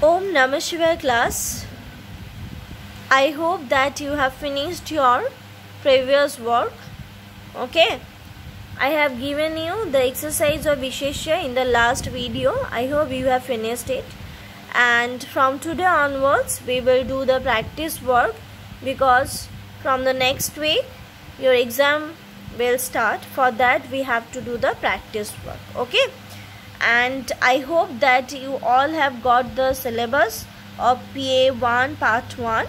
Om Namah Shivaya class. I hope that you have finished your previous work. Okay. I have given you the exercise of Vishesha in the last video. I hope you have finished it. And from today onwards, we will do the practice work because from the next week, your exam will start. For that, we have to do the practice work. Okay and I hope that you all have got the syllabus of PA1 part 1.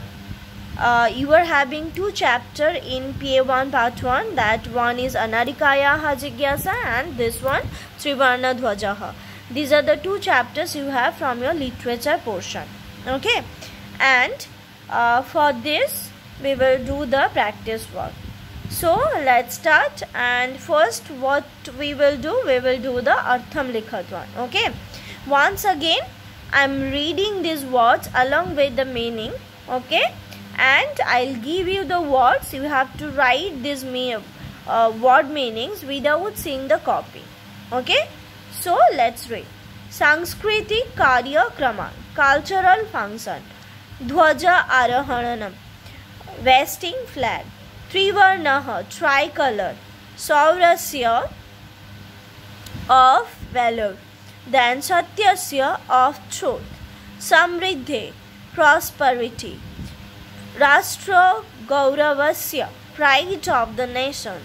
Uh, you are having two chapter in PA1 part 1 that one is Anarikaya Hajigyasa and this one Trivarna Dhwajaha. These are the two chapters you have from your literature portion. Okay and uh, for this we will do the practice work so let's start and first what we will do we will do the artham likhat one okay once again i'm reading these words along with the meaning okay and i'll give you the words you have to write these me uh, word meanings without seeing the copy okay so let's read सांस्कृतिक कार्यक्रम cultural function ध्वजा आरोहणम wasting flag त्रिवर्ण tricolour सौरस्य of value then सत्य of truth समृद्धि prosperity राष्ट्र गौरवस्य pride of the nation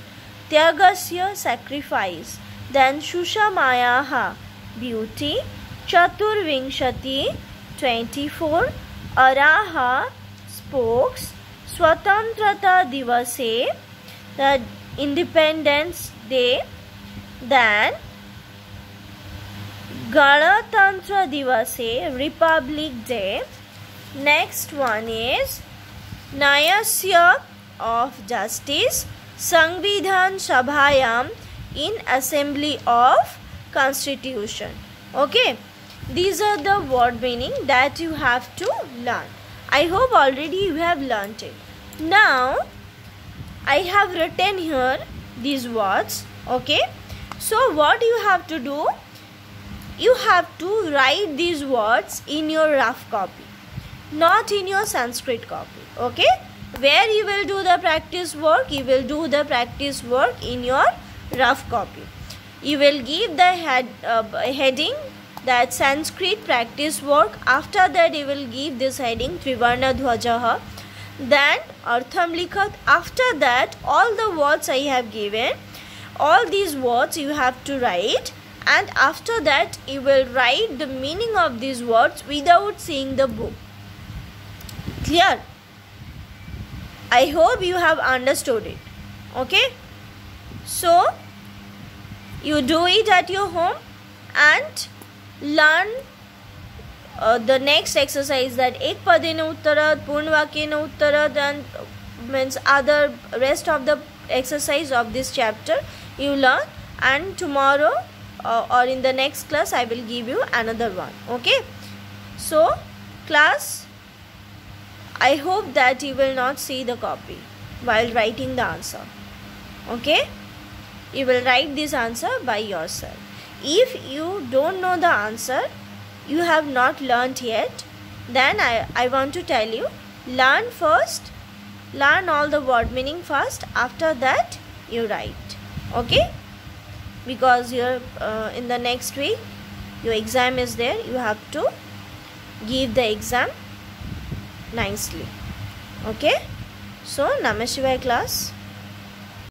त्यागस्य sacrifice then सुषमाया ब्यूटी चतुर्विंशति twenty four अराह spokes Swatantrata Divase, the Independence Day, than Ganatantra Divase, Republic Day. Next one is Nyasya of Justice, Sangvidhan Sabhayam in Assembly of Constitution. Okay, these are the word meaning that you have to learn. I hope already you have learnt it. Now, I have written here these words. Okay. So, what you have to do? You have to write these words in your rough copy, not in your Sanskrit copy. Okay. Where you will do the practice work, you will do the practice work in your rough copy. You will give the head uh, heading that Sanskrit practice work. After that you will give this heading Trivarna Dhwajaha. Then Artham Likhat. After that all the words I have given, all these words you have to write and after that you will write the meaning of these words without seeing the book. Clear? I hope you have understood it. Okay? So, you do it at your home and learn uh, the next exercise that ek purn vakyena uttarad and means other rest of the exercise of this chapter you learn and tomorrow uh, or in the next class i will give you another one okay? So class i hope that you will not see the copy while writing the answer okay? You will write this answer by yourself if you don't know the answer you have not learnt yet then I, I want to tell you learn first learn all the word meaning first after that you write okay? Because you're uh, in the next week your exam is there you have to give the exam nicely okay? So namaste class